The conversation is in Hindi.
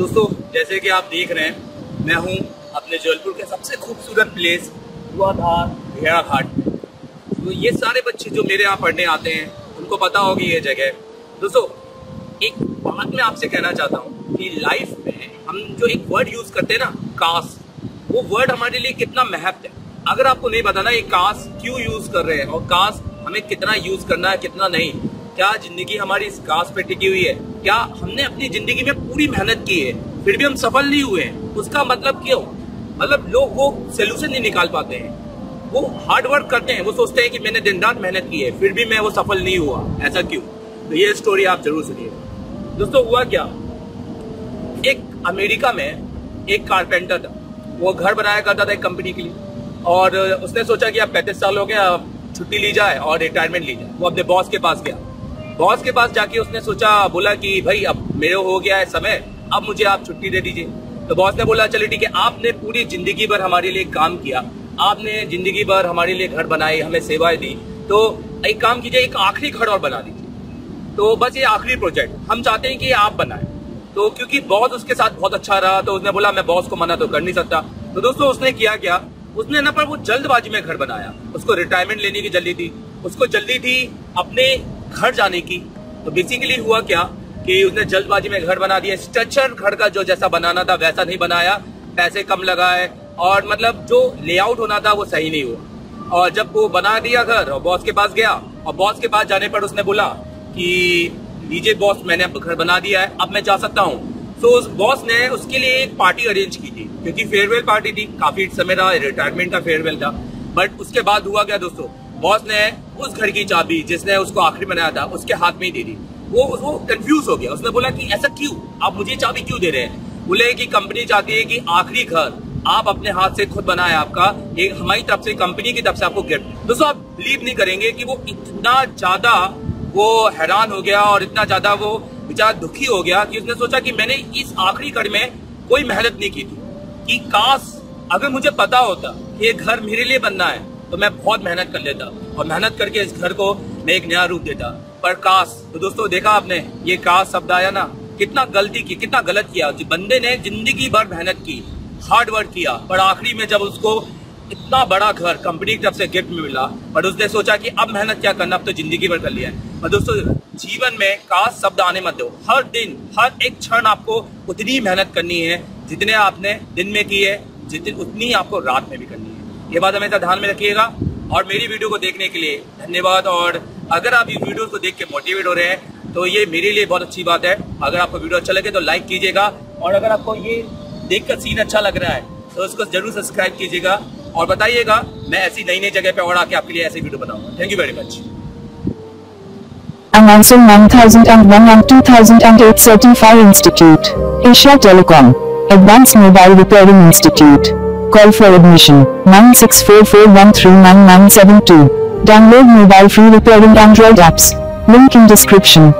दोस्तों, जैसे कि आप देख रहे हैं, मैं हूँ अपने जबलपुर के सबसे खूबसूरत प्लेस धुआधार भेड़ा घाट तो ये सारे बच्चे जो मेरे यहाँ पढ़ने आते हैं, उनको पता होगी ये जगह। दोस्तों, एक बात मैं आपसे कहना चाहता हूँ कि लाइफ में हम जो एक वर्ड यूज़ करते हैं ना कास वो वर्ड हमारे लिए कितना महत्व है। अगर आपको नहीं पता ना, ये कास क्यों यूज़ कर रहे हैं और कास हमें कितना यूज़ करना है, कितना नहीं क्या ज़िंदगी हमारी इस कास पे टिकी हुई है? क्या हमने अपनी ज़िंदगी में पूरी मेहनत की है? फिर भी हम सफल नहीं हुए हैं। उसका मतलब क्यों? मतलब लोग वो सोल्यूशन नहीं निकाल पाते हैं। वो हार्ड वर्क करते हैं। वो सोचते हैं कि मैंने दिन रात मेहनत की है, फिर भी मैं वो सफल नहीं हुआ। ऐसा क्यों? तो ये स्टोरी आप ज़रूर सुनिए। दोस्तों, हुआ क्या? एक अमेरिका में एक कारपेंटर था। वो घर बनाया करता था एक कंपनी के लिए। और उसने सोचा कि अब पैंतीस साल हो गया छुट्टी ली जाए और रिटायरमेंट ली जाए। वो अपने बॉस के पास गया। बॉस के पास जाके उसने सोचा, बोला कि भाई, अब मेरे हो गया है समय, अब मुझे आप छुट्टी दे दीजिए। तो बॉस ने बोला, चलिए ठीक है, आपने पूरी ज़िंदगी भर हमारे लिए काम किया। आपने ज़िंदगी भर हमारे लिए घर बनाए, हमें सेवाएँ दी। तो एक काम कीजिए, एक आखिरी घर और बना दीजिए। तो बस ये आखिरी प्रोजेक्ट, हम चाहते हैं कि आप बनाए। तो क्योंकि बॉस उसके साथ बहुत अच्छा रहा तो उसने बोला, मैं बॉस को मना तो कर नहीं सकता। तो दोस्तों, उसने किया क्या? उसने ना पर वो जल्दबाजी में घर बनाया। उसको रिटायरमेंट लेने की जल्दी थी। उसको जल्दी थी अपने घर जाने की। तो बेसिकली हुआ क्या कि उसने जल्दबाजी में घर बना दिया। स्ट्रक्चर घर का जो जैसा बनाना था, वैसा नहीं बनाया। पैसे कम लगाए और मतलब जो लेआउट होना था, वो सही नहीं हुआ। और जब वो बना दिया घर और बॉस के पास गया और बॉस के पास जाने पर उसने बोला कि लीजिए बॉस मैंने घर बना दिया है, अब मैं जा सकता हूँ। तो उस बॉस ने उसके लिए एक पार्टी अरेंज की थी, क्योंकि फेयरवेल पार्टी थी। काफ़ी समय रहा रिटायरमेंट का फेयरवेल था। बट उसके बाद हुआ क्या दोस्तों? बॉस ने उस घर की चाबी जिसने उसको आखिरी बनाया था, उसके हाथ में ही दे दी। वो वो कंफ्यूज हो गया। उसने बोला कि, ऐसा क्यों? आप मुझे चाबी क्यों दे रहे हैं? बोले कि, कंपनी चाहती है कि आखिरी घर आप अपने हाथ से खुद बनाए आपका। एक हमारी तरफ़ से, कंपनी की तरफ़ से आपको गिफ्ट दोस्तों, आप बिलीव नहीं करेंगे कि वो इतना ज़्यादा वो हैरान हो गया और इतना ज़्यादा वो बेचारा दुखी हो गया कि उसने सोचा कि मैंने इस आखिरी घर में कोई मेहनत नहीं की थी। कि काश, अगर मुझे पता होता कि ये घर मेरे लिए बनना है तो मैं बहुत मेहनत कर लेता और मेहनत करके इस घर को मैं एक नया रूप देता। पर काश तो दोस्तों देखा आपने, ये काश शब्द आया ना, कितना गलती की, कितना गलत किया। बंदे ने ज़िंदगी भर मेहनत की हार्ड वर्क किया, पर आखिरी में जब उसको इतना बड़ा घर कंपनी की तरफ़ से गिफ्ट में मिला, पर उसने सोचा कि अब मेहनत क्या करना, अब तो ज़िंदगी भर कर लिया है। और दोस्तों, जीवन में काश शब्द आने मत दो। हर दिन, हर एक क्षण आपको उतनी मेहनत करनी है, जितने आपने दिन में की है जितनी उतनी आपको रात में भी करनी है। ये बात हमेशा ध्यान में रखिएगा और मेरी वीडियो को देखने के लिए धन्यवाद और अगर आप इस वीडियो को देख के मोटिवेट हो रहे हैं तो ये मेरे लिए बहुत अच्छी बात है अगर आपको वीडियो अच्छा लगे तो लाइक कीजिएगा और अगर आपको ये देखकर सीन अच्छा लग रहा है तो उसको ज़रूर सब्सक्राइब कीजिएगा और बताइएगा, मैं ऐसी नई नई जगह पे और आके आपके लिए ऐसी वीडियो बनाऊँगा thank you very much Announcing 9001 and 2008 Certified Institute. Asia Telecom. Advanced Mobile Repairing Institute. Call for admission 9644139972. Download mobile free repairing Android apps. Link in description.